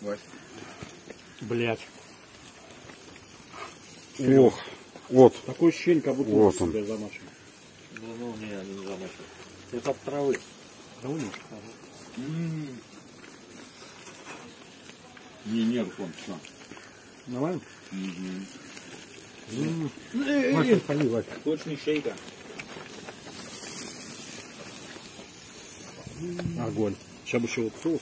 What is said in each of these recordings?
Вась. Блять. Ох, вот. Такое ощущение, как будто Вот он себя замачивал. Ну, ну, не, не замочил. Это от травы. Траву немножко. Не, нет, он все. Нормально? Угу. Вася, поли, Вася. Точный шейка. Огонь. Сейчас бы еще вот соус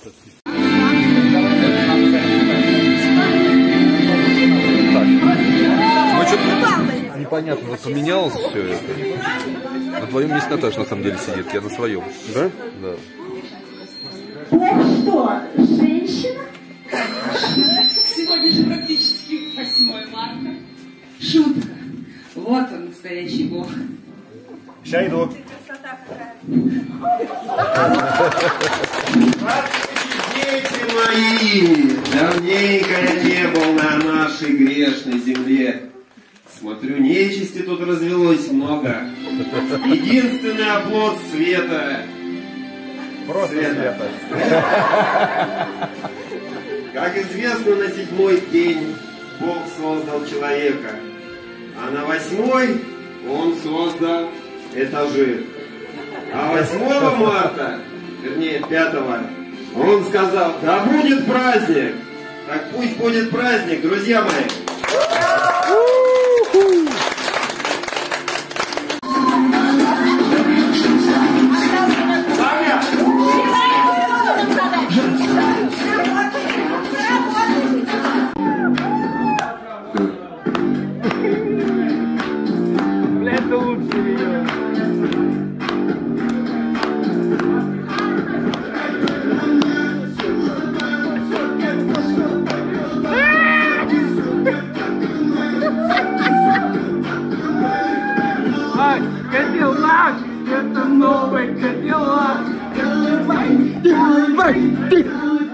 вот поменялось все это. На твоем месте Наташа на самом деле сидит, я на своем. Да? Да. Бог что, женщина? Сегодня же практически 8 марта. Шутка. Вот он, настоящий бог. Сейчас иду. Дети мои, давненько я не был на нашей грешной земле. Смотрю, нечисти тут развелось много. Единственный оплот света. Просто света. Как известно, на седьмой день Бог создал человека, а на восьмой Он создал этажи. А 8 марта, вернее 5 он сказал, да будет праздник. Так пусть будет праздник, друзья мои. quá Nhớ từng ngô về tình yêu Đi hơi vậy, đi hơi vậy, đi hơi vậy